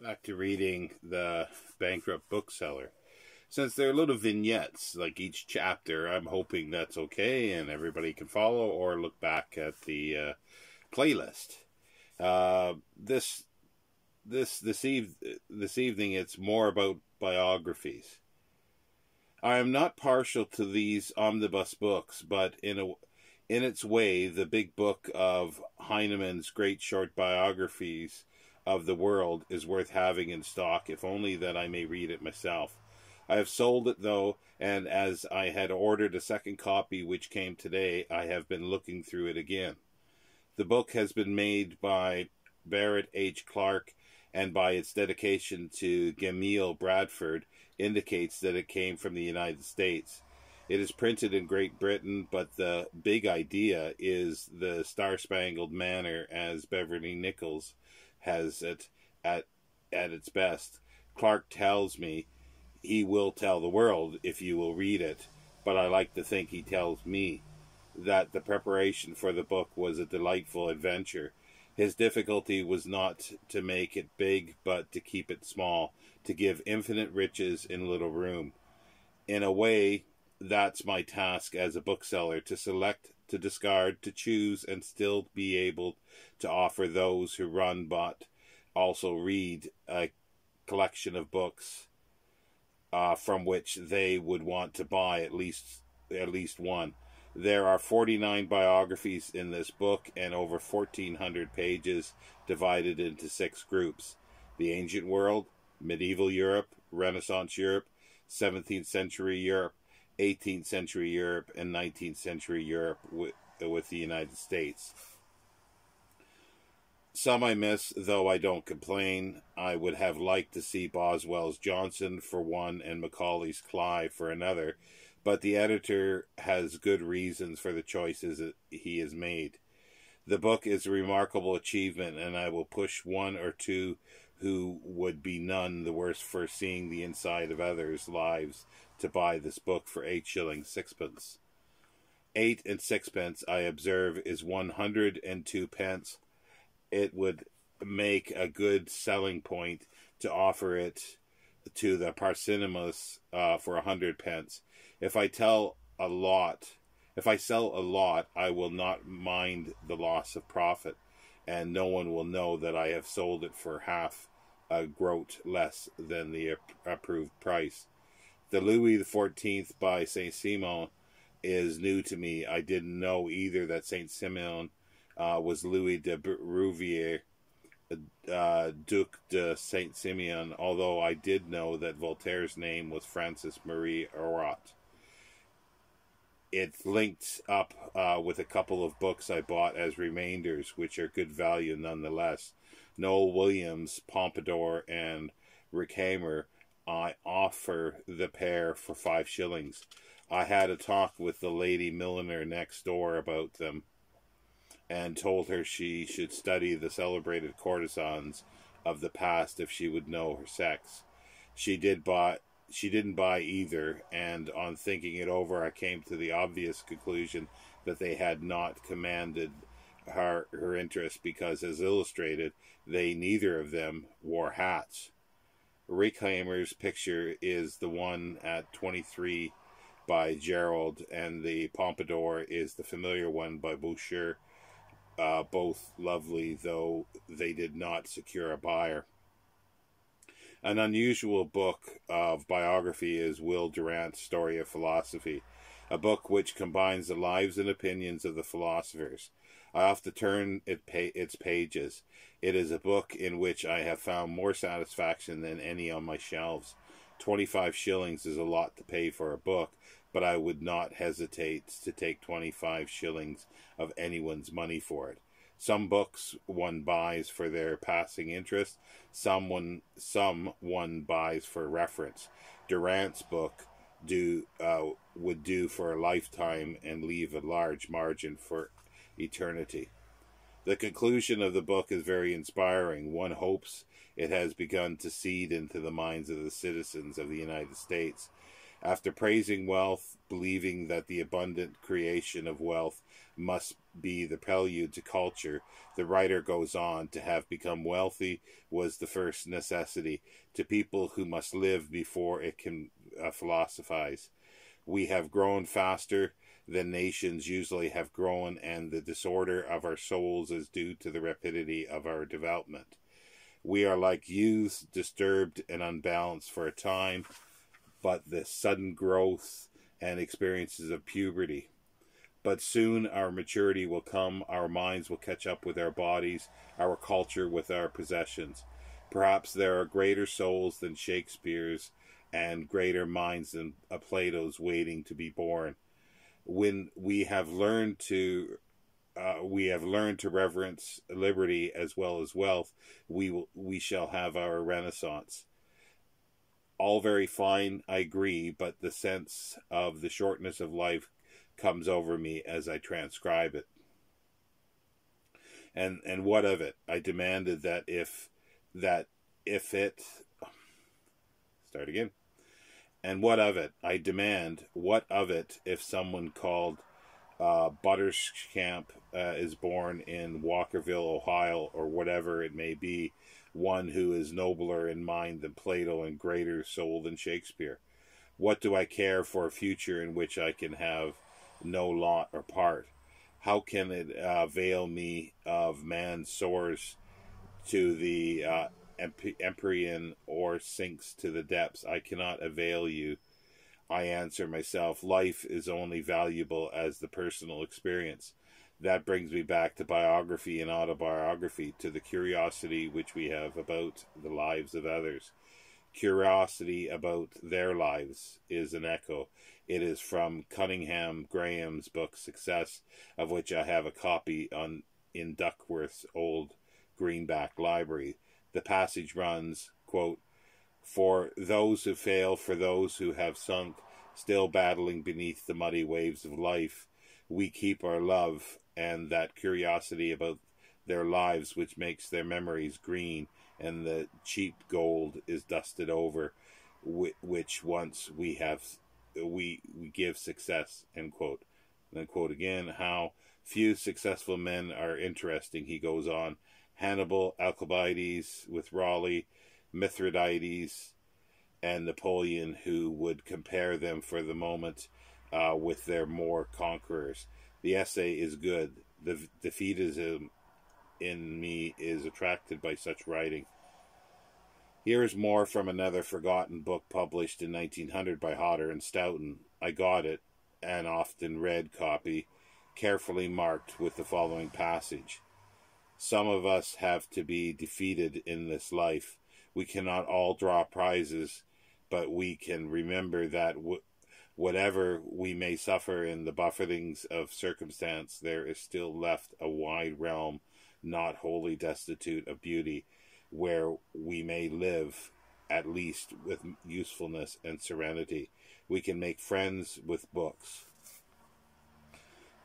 back to reading the bankrupt bookseller. Since they're a little vignettes, like each chapter, I'm hoping that's okay and everybody can follow or look back at the uh, playlist. Uh, this this this eve this evening, it's more about biographies. I am not partial to these omnibus books, but in a in its way, the big book of Heinemann's great short biographies of the world is worth having in stock, if only that I may read it myself. I have sold it though, and as I had ordered a second copy which came today, I have been looking through it again. The book has been made by Barrett H. Clark, and by its dedication to Gamaliel Bradford, indicates that it came from the United States. It is printed in Great Britain, but the big idea is the Star Spangled Manner as Beverley Nichols has it at at its best. Clark tells me he will tell the world if you will read it, but I like to think he tells me that the preparation for the book was a delightful adventure. His difficulty was not to make it big, but to keep it small, to give infinite riches in little room. In a way, that's my task as a bookseller to select to discard, to choose, and still be able to offer those who run but also read a collection of books uh, from which they would want to buy at least at least one. There are 49 biographies in this book and over 1400 pages divided into six groups. The ancient world, medieval Europe, Renaissance Europe, 17th century Europe, 18th century Europe and 19th century Europe with, with the United States. Some I miss, though I don't complain. I would have liked to see Boswell's Johnson for one and Macaulay's Clive for another, but the editor has good reasons for the choices he has made. The book is a remarkable achievement, and I will push one or two who would be none the worse for seeing the inside of others' lives to buy this book for eight shillings sixpence. Eight and sixpence, I observe, is one hundred and two pence. It would make a good selling point to offer it to the Parsimonies uh, for a hundred pence. If I tell a lot, if I sell a lot, I will not mind the loss of profit, and no one will know that I have sold it for half a groat less than the approved price. The Louis XIV by Saint Simon is new to me. I didn't know either that Saint Simon uh, was Louis de Rouvier, uh, Duc de Saint Simeon, although I did know that Voltaire's name was Francis Marie Arouet. It's linked up uh, with a couple of books I bought as remainders, which are good value nonetheless. Noel Williams, Pompadour, and Récamier I offer the pair for five shillings. I had a talk with the lady milliner next door about them and told her she should study the celebrated courtesans of the past if she would know her sex. She did buy she didn't buy either, and on thinking it over I came to the obvious conclusion that they had not commanded her her interest because as illustrated they neither of them wore hats. Récamier's picture is the one at 23 by Gerald, and the Pompadour is the familiar one by Boucher. Uh, both lovely, though they did not secure a buyer. An unusual book of biography is Will Durant's Story of Philosophy, a book which combines the lives and opinions of the philosophers. I often turn it its pages. It is a book in which I have found more satisfaction than any on my shelves. Twenty-five shillings is a lot to pay for a book, but I would not hesitate to take twenty-five shillings of anyone's money for it. Some books one buys for their passing interest, some one, some one buys for reference. Durant's book do uh, would do for a lifetime and leave a large margin for eternity. The conclusion of the book is very inspiring. One hopes it has begun to seed into the minds of the citizens of the United States. After praising wealth, believing that the abundant creation of wealth must be the prelude to culture. The writer goes on to have become wealthy was the first necessity to people who must live before it can uh, philosophize. We have grown faster than nations usually have grown, and the disorder of our souls is due to the rapidity of our development. We are like youths, disturbed and unbalanced for a time, but the sudden growth and experiences of puberty. But soon our maturity will come, our minds will catch up with our bodies, our culture with our possessions. Perhaps there are greater souls than Shakespeare's and greater minds than a Plato's waiting to be born when we have learned to uh, we have learned to reverence liberty as well as wealth, we will we shall have our renaissance. All very fine, I agree, but the sense of the shortness of life comes over me as I transcribe it. And and what of it? I demanded that if that if it start again. And what of it? I demand, what of it if someone called uh, Butterscamp uh, is born in Walkerville, Ohio, or whatever it may be, one who is nobler in mind than Plato and greater soul than Shakespeare? What do I care for a future in which I can have no lot or part? How can it uh, avail me of man's soars to the uh, Empyrean or sinks to the depths. I cannot avail you. I answer myself, life is only valuable as the personal experience. That brings me back to biography and autobiography, to the curiosity which we have about the lives of others. Curiosity about their lives is an echo. It is from Cunninghame Graham's book Success, of which I have a copy on in Duckworth's old greenback library. The passage runs, quote, For those who fail, for those who have sunk, still battling beneath the muddy waves of life, we keep our love and that curiosity about their lives which makes their memories green, and the cheap gold is dusted over, which once we have we we give success. End quote. And then quote again how few successful men are interesting. He goes on. Hannibal, Alcibiades with Raleigh, Mithridates, and Napoleon, who would compare them for the moment uh, with their more conquerors. The essay is good. The defeatism in me is attracted by such writing. Here is more from another forgotten book published in 1900 by Hodder and Stoughton. I got it, an often read copy, carefully marked with the following passage some of us have to be defeated in this life. We cannot all draw prizes, but we can remember that w- whatever we may suffer in the buffetings of circumstance, there is still left a wide realm not wholly destitute of beauty, where we may live at least with usefulness and serenity. We can make friends with books.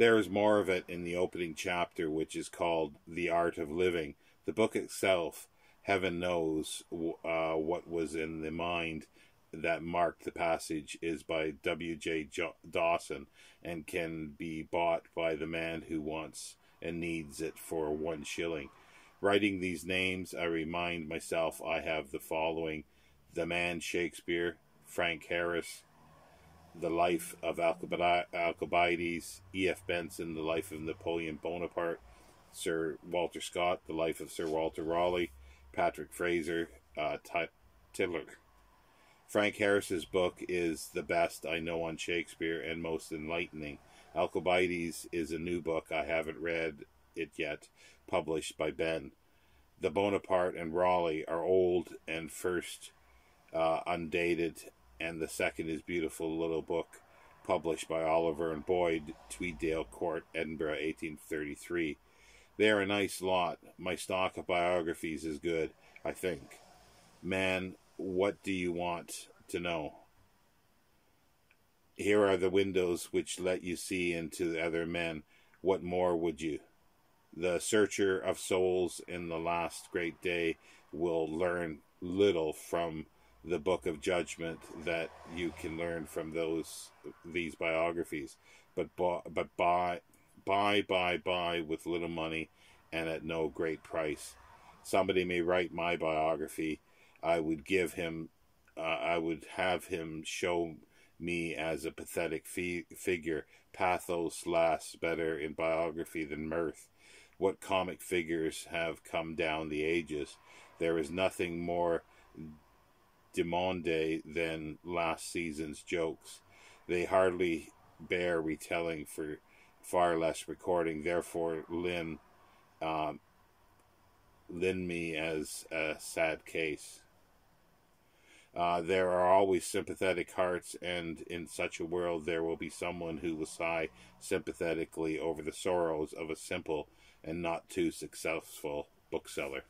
There is more of it in the opening chapter, which is called The Art of Living. The book itself, heaven knows uh, what was in the mind that marked the passage, is by W.J. Dawson and can be bought by the man who wants and needs it for one shilling. Writing these names, I remind myself I have the following The Man Shakespeare, Frank Harris, the Life of Alcibiades, E.F. Benson, The Life of Napoleon Bonaparte, Sir Walter Scott, The Life of Sir Walter Raleigh, Patrick Fraser, uh, Tytler. Frank Harris's book is the best I know on Shakespeare and most enlightening. Alcibiades is a new book I haven't read it yet, published by Benn. The Bonaparte and Raleigh are old and first uh, undated and the second is Beautiful Little Book, published by Oliver and Boyd, Tweeddale Court, Edinburgh, 1833. They are a nice lot. My stock of biographies is good, I think. Man, what do you want to know? Here are the windows which let you see into other men. What more would you? The searcher of souls in the last great day will learn little from the book of judgment that you can learn from those these biographies but but by buy, buy, buy with little money and at no great price. Somebody may write my biography. I would give him, uh, I would have him show me as a pathetic fi- figure. Pathos lasts better in biography than mirth. What comic figures have come down the ages? There is nothing more demonde than last season's jokes. They hardly bear retelling for far less recording. Therefore, Lynn, um, Lynn me as a sad case. Uh, there are always sympathetic hearts, and in such a world, there will be someone who will sigh sympathetically over the sorrows of a simple and not too successful bookseller.